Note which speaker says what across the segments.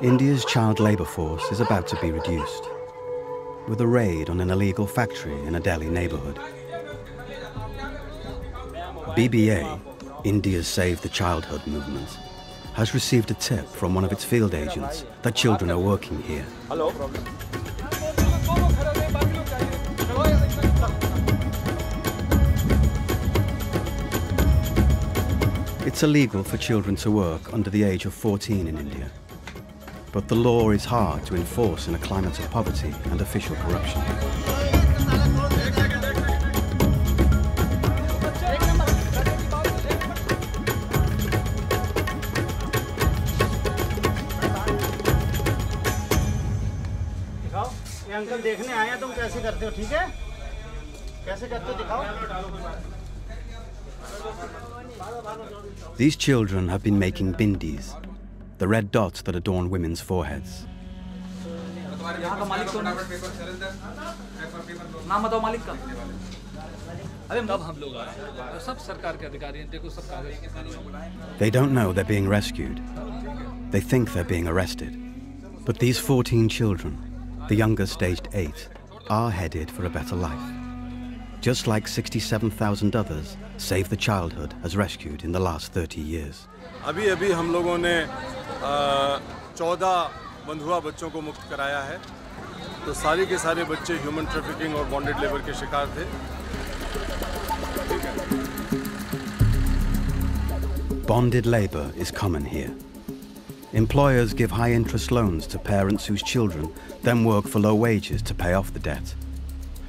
Speaker 1: India's child labour force is about to be reduced with a raid on an illegal factory in a Delhi neighbourhood. BBA, India's Save the Childhood movement, has received a tip from one of its field agents that children are working here. Hello. It's illegal for children to work under the age of 14 in India But the law is hard to enforce in a climate of poverty and official corruption.
Speaker 2: Uncle देखने आए हैं तुम कैसे करते हो ठीक है कैसे करते हो दिखाओ
Speaker 1: These children have been making bindis, the red dots that adorn women's foreheads. They don't know they're being rescued. They think they're being arrested. But these 14 children, the youngest aged 8, are headed for a better life. Just like 67,000 others, Save the Childhood has rescued in the last 30 years.
Speaker 3: अभी अभी हम लोगों ने चौदह बंधुआ बच्चों को मुक्त कराया है तो सारे के सारे बच्चे ह्यूमन ट्रैफिकिंग और बॉन्डेड लेबर के शिकार थे
Speaker 1: Bonded labor is common here. Employers give high interest loans to parents whose children then work for low wages to pay off the debt,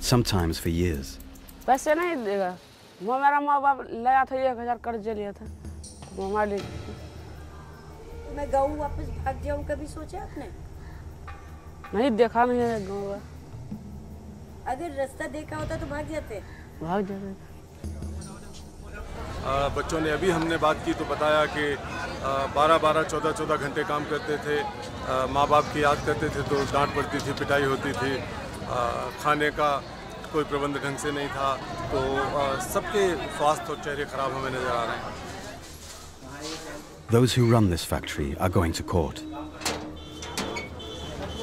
Speaker 1: sometimes for years.
Speaker 4: पैसे नहीं देगा वो मेरा माँ बाप लाया था एक हज़ार कर्ज लिया था वो हमारे
Speaker 5: मैं गाँव वापस भाग जाऊँ कभी सोचा आपने?
Speaker 4: नहीं देखा नहीं है गाँव का
Speaker 5: अगर रास्ता देखा होता तो भाग जाते।
Speaker 4: भाग जाते।
Speaker 3: आ, बच्चों ने अभी हमने बात की तो बताया कि बारह बारह चौदह चौदह घंटे काम करते थे। माँ बाप की याद करते थे तो डांट पड़ती थी पिटाई होती थी। आ, खाने का कोई प्रबंध ढंग से नहीं था। तो सबके स्वास्थ्य और चेहरे खराब हमें नज़र आ रहे हैं।
Speaker 1: Those who run this factory are going to court.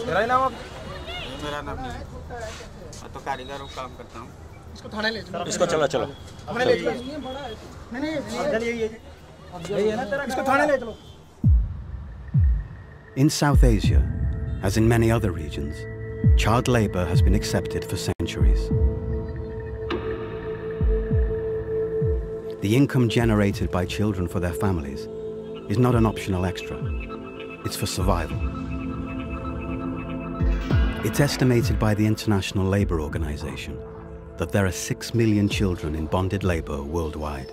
Speaker 2: मेरा नाम
Speaker 6: मेरा नाम नहीं मैं तो कारीगर हूँ काम करता हूँ
Speaker 2: इसको थाने ले चलो
Speaker 6: इसको चलो चलो
Speaker 2: थाने ले चलो नहीं नहीं इधर यही है यही है ना तेरा इसको थाने ले चलो
Speaker 1: In South Asia, as in many other regions, child labor has been accepted for centuries. The income generated by children for their families is not an optional extra, it's for survival. It's estimated by the International Labour Organization that there are 6 million children in bonded labour worldwide.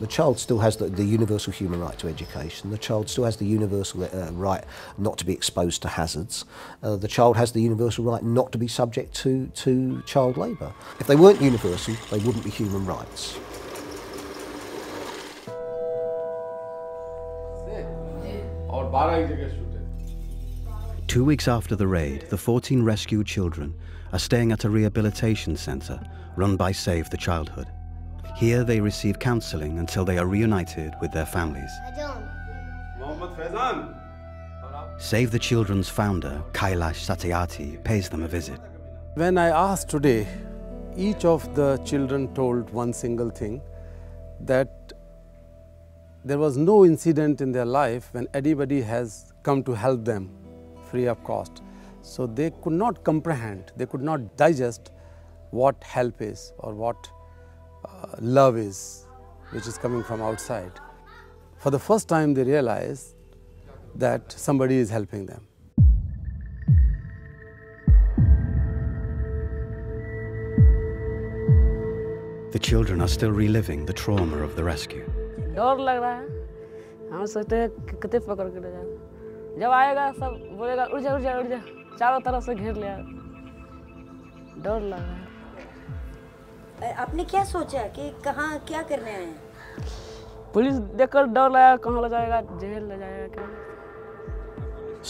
Speaker 7: The child still has the, the, universal human right to education. The child still has the universal uh, right not to be exposed to hazards. Uh, the child has the universal right not to be subject to, to child labour. If they weren't universal, they wouldn't be human rights.
Speaker 1: Two weeks after the raid, the 14 rescued children are staying at a rehabilitation centre run by Save the Childhood. Here they receive counselling until they are reunited with their families. Save the Children's founder, Kailash Satyarthi, pays them a visit.
Speaker 8: When I asked today, each of the children told one single thing, that there was no incident in their life when anybody has come to help them free of cost. So they could not comprehend, they could not digest what help is or what uh, love is, which is coming from outside. For the first time, they realize that somebody is helping them.
Speaker 1: The children are still reliving the trauma of the rescue.
Speaker 4: डर लग रहा है। हम सोचते हैं कितने पकड़ के ले जाएगा जब आएगा सब बोलेगा उड़ जा उड़ जा उड़ जा। चारों तरफ़ से घेर लिया। डर लग रहा है।
Speaker 5: आपने क्या सोचा कि कहाँ क्या करने आए हैं?
Speaker 4: पुलिस देखकर डर लगा कहाँ ले जाएगा जेल ले जाएगा क्या?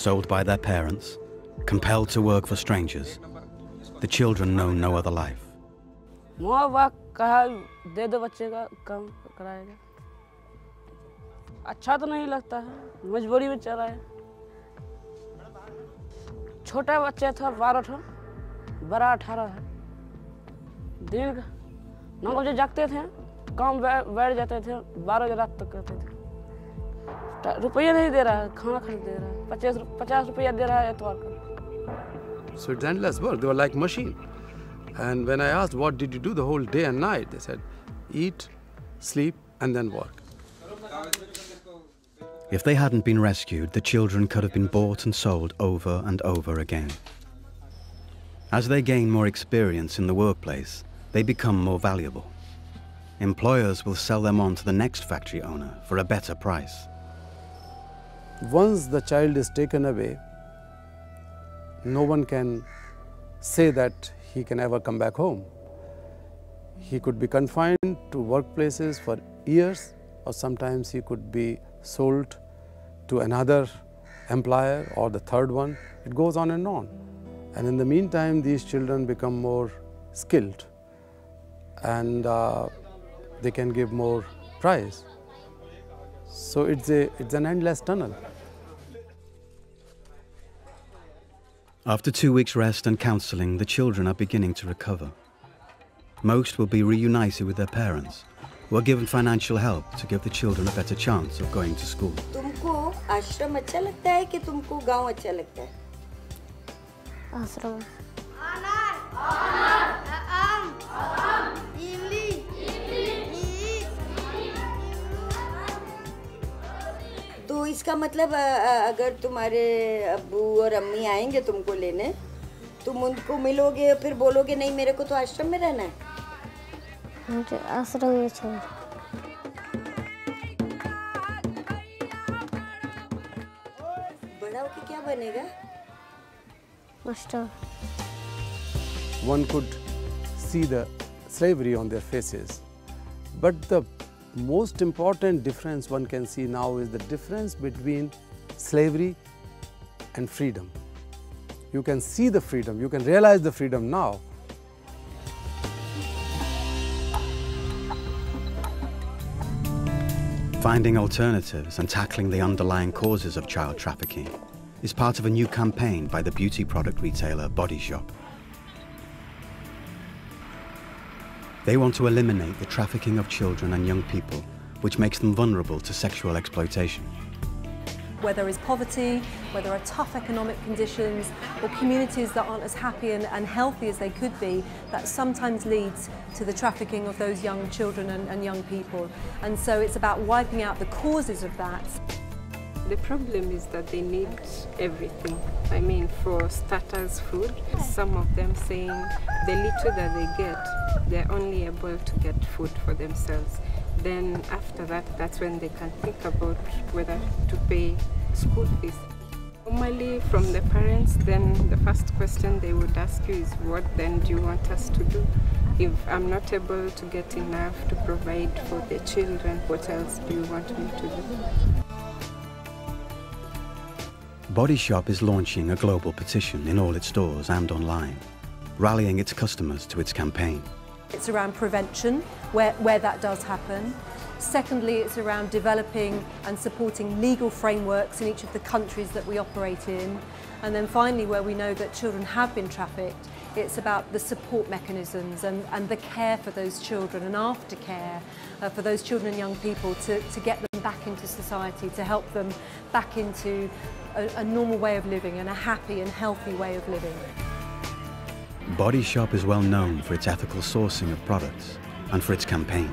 Speaker 1: Sold by their parents, compelled to work for strangers, the children know no other life.
Speaker 4: माँ बाप कहा दे दो बच्चे का काम कराएगा। अच्छा तो नहीं लगता है मजबूरी में चला है छोटे बच्चे थे बारह ठो बड़ा अठारह है दिन नौ बजे जागते थे काम बैठ जाते थे बारह बजे रात तक करते थे रुपये नहीं दे रहा है खाना खरीद दे रहा है पचास पचास रुपया दे रहा है एतवार का
Speaker 8: So it's endless work. They were like machine. And when I asked, what did you do the whole day and night? They said, eat, sleep, and then work.
Speaker 1: If they hadn't been rescued, the children could have been bought and sold over and over again. As they gain more experience in the workplace, they become more valuable. Employers will sell them on to the next factory owner for a better price.
Speaker 8: Once the child is taken away, no one can say that he can ever come back home. He could be confined to workplaces for years, or sometimes he could be sold to another employer or the third one. It goes on and on. And in the meantime, these children become more skilled and uh, they can give more price. So it's, a, it's an endless tunnel.
Speaker 1: After two weeks' rest and counselling, the children are beginning to recover. Most will be reunited with their parents, who are given financial help to give the children a better chance of going to school.
Speaker 5: तुमको आश्रम अच्छा लगता है कि तुमको गाँव अच्छा लगता है?
Speaker 9: आश्रम।
Speaker 5: तो इसका मतलब अगर तुम्हारे अबू और अम्मी आएँगे तुमको लेने तुम उनको मिलोगे फिर बोलोगे नहीं मेरे को तो आश्रम में रहना है।
Speaker 9: मुझे आश्रम में छोड़
Speaker 5: बड़ा होके क्या बनेगा
Speaker 9: master
Speaker 8: one could see the slavery on their faces. But the most important difference one can see now is the difference between slavery and freedom. You can see the freedom, you can realize the freedom now.
Speaker 1: Finding alternatives and tackling the underlying causes of child trafficking is part of a new campaign by the beauty product retailer Body Shop. They want to eliminate the trafficking of children and young people, which makes them vulnerable to sexual exploitation.
Speaker 10: Where there is poverty, where there are tough economic conditions, or communities that aren't as happy and, and healthy as they could be, that sometimes leads to the trafficking of those young children and, and young people. And so it's about wiping out the causes of that.
Speaker 11: The problem is that they need everything. I mean, for starters, food. Some of them saying the little that they get, they're only able to get food for themselves. Then after that, that's when they can think about whether to pay school fees. Normally, from the parents, then the first question they would ask you is, what then do you want us to do? If I'm not able to get enough to provide for the children, what else do you want me to do?
Speaker 1: Body Shop is launching a global petition in all its stores and online, rallying its customers to its campaign.
Speaker 10: It's around prevention, where, where that does happen. Secondly, it's around developing and supporting legal frameworks in each of the countries that we operate in. And then finally, where we know that children have been trafficked, it's about the support mechanisms and, and the care for those children and aftercare uh, for those children and young people to, to get them back into society, to help them back into a, a normal way of living and a happy and healthy way of living.
Speaker 1: Body Shop is well known for its ethical sourcing of products and for its campaigns.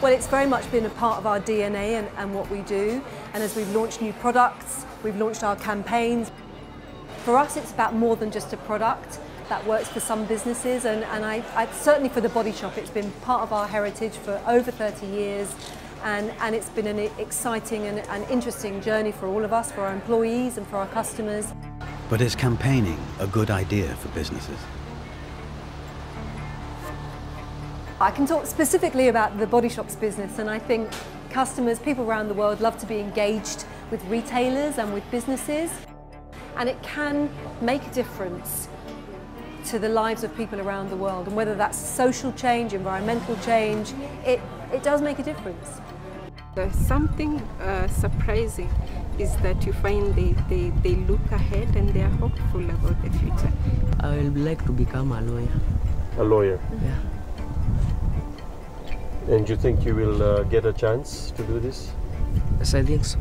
Speaker 10: Well, it's very much been a part of our DNA and, and what we do. And as we've launched new products, we've launched our campaigns. For us, it's about more than just a product. That works for some businesses, and, and I, I, certainly for the Body Shop, it's been part of our heritage for over 30 years. And, and it's been an exciting and an interesting journey for all of us, for our employees and for our customers.
Speaker 1: But is campaigning a good idea for businesses?
Speaker 10: I can talk specifically about the Body Shop's business, and I think customers, people around the world, love to be engaged with retailers and with businesses. And it can make a difference to the lives of people around the world. And whether that's social change, environmental change, it, it does make a difference.
Speaker 11: There's something uh, surprising is that you find they, they, they look ahead and they are hopeful about the future.
Speaker 12: I would like to become a lawyer.
Speaker 13: A lawyer.
Speaker 12: Yeah.
Speaker 13: And you think you will uh, get a chance to do this?
Speaker 12: Yes, I think so.